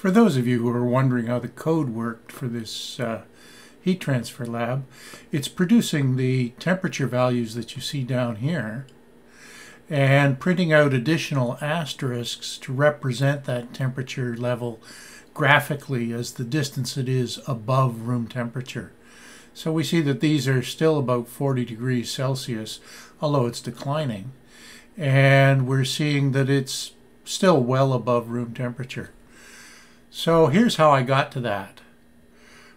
For those of you who are wondering how the code worked for this uh, heat transfer lab, it's producing the temperature values that you see down here and printing out additional asterisks to represent that temperature level graphically as the distance it is above room temperature. So we see that these are still about 40 degrees Celsius, although it's declining. And we're seeing that it's still well above room temperature. So here's how I got to that.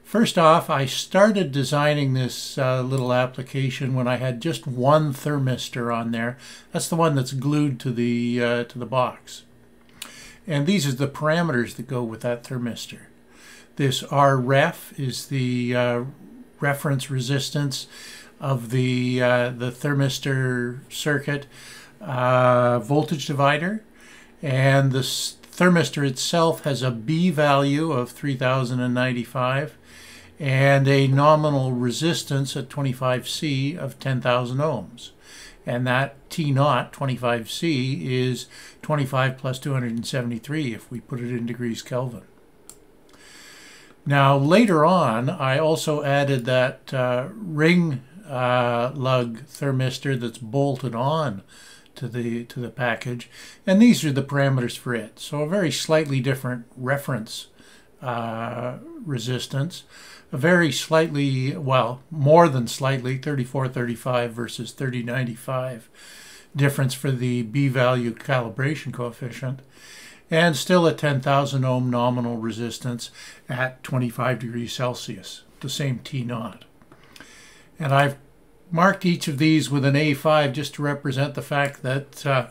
First off, I started designing this uh, little application when I had just one thermistor on there. That's the one that's glued to the, uh, to the box. And these are the parameters that go with that thermistor. This RREF is the uh, reference resistance of the, uh, the thermistor circuit uh, voltage divider. And the thermistor itself has a B value of 3095 and a nominal resistance at 25C of 10,000 ohms. And that T naught, 25C, is 25 plus 273 if we put it in degrees Kelvin. Now later on, I also added that uh, ring uh, lug thermistor that's bolted on to the to the package. And these are the parameters for it. So a very slightly different reference uh, resistance. A very slightly well more than slightly 3435 versus 3095 difference for the B value calibration coefficient. And still a 10,000 ohm nominal resistance at 25 degrees Celsius the same T naught. And I've marked each of these with an A5 just to represent the fact that uh,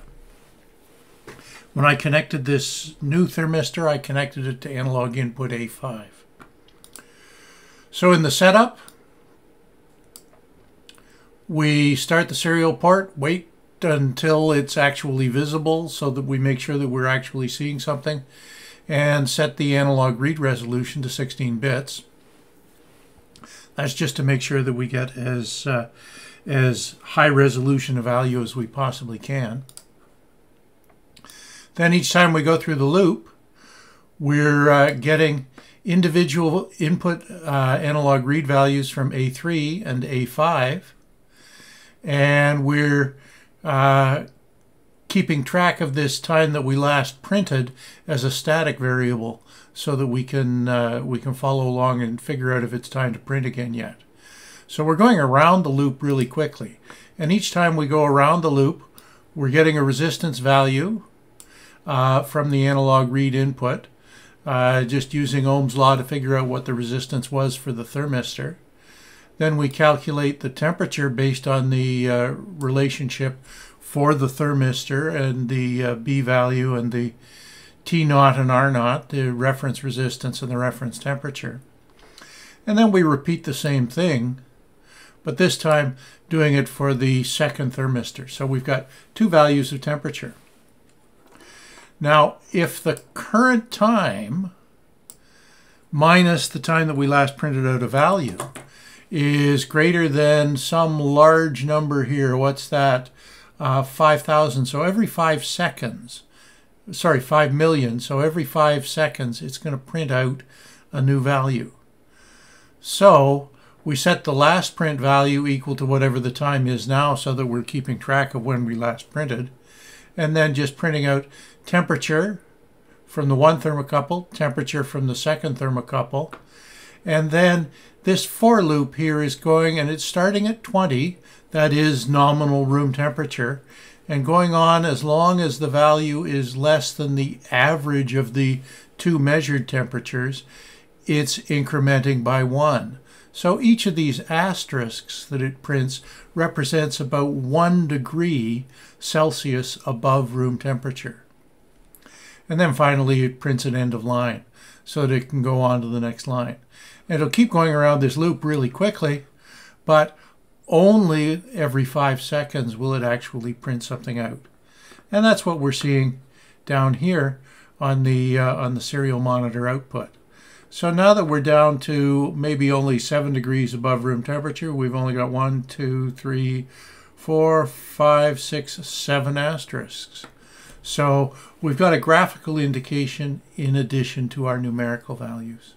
when I connected this new thermistor, I connected it to analog input A5. So in the setup, we start the serial port, wait until it's actually visible so that we make sure that we're actually seeing something, and set the analog read resolution to 16 bits. That's just to make sure that we get as uh, as high resolution a value as we possibly can. Then each time we go through the loop, we're uh, getting individual input uh, analog read values from A3 and A5, and we're uh, keeping track of this time that we last printed as a static variable so that we can uh, we can follow along and figure out if it's time to print again yet. So we're going around the loop really quickly. And each time we go around the loop, we're getting a resistance value uh, from the analog read input, uh, just using Ohm's law to figure out what the resistance was for the thermistor. Then we calculate the temperature based on the uh, relationship for the thermistor and the uh, B value and the T naught and R naught, the reference resistance and the reference temperature. And then we repeat the same thing, but this time doing it for the second thermistor. So we've got two values of temperature. Now, if the current time minus the time that we last printed out a value is greater than some large number here, what's that? Uh, 5,000. So every five seconds, sorry, 5 million. So every five seconds, it's going to print out a new value. So we set the last print value equal to whatever the time is now so that we're keeping track of when we last printed. And then just printing out temperature from the one thermocouple, temperature from the second thermocouple. And then this for loop here is going, and it's starting at 20, that is nominal room temperature, and going on as long as the value is less than the average of the two measured temperatures, it's incrementing by one. So each of these asterisks that it prints represents about one degree Celsius above room temperature. And then finally it prints an end of line so that it can go on to the next line. And it'll keep going around this loop really quickly, but only every five seconds will it actually print something out. And that's what we're seeing down here on the, uh, on the serial monitor output. So now that we're down to maybe only 7 degrees above room temperature, we've only got one, two, three, four, five, six, seven asterisks. So we've got a graphical indication in addition to our numerical values.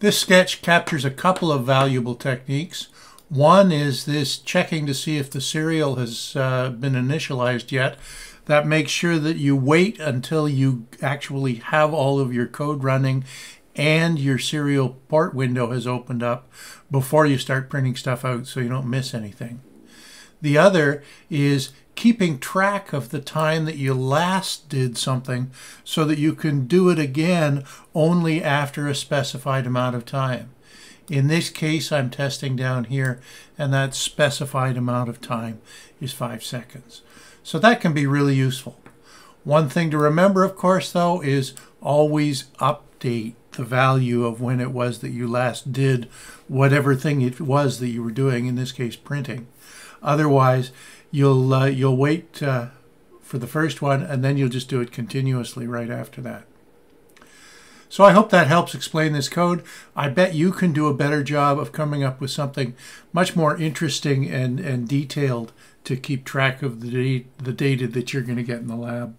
This sketch captures a couple of valuable techniques. One is this checking to see if the serial has uh, been initialized yet. That makes sure that you wait until you actually have all of your code running and your serial port window has opened up before you start printing stuff out so you don't miss anything. The other is keeping track of the time that you last did something so that you can do it again only after a specified amount of time. In this case, I'm testing down here, and that specified amount of time is five seconds. So that can be really useful. One thing to remember, of course, though, is always update the value of when it was that you last did whatever thing it was that you were doing, in this case, printing. Otherwise, you'll uh, you'll wait uh, for the first one and then you'll just do it continuously right after that. So I hope that helps explain this code. I bet you can do a better job of coming up with something much more interesting and, and detailed to keep track of the, the data that you're going to get in the lab.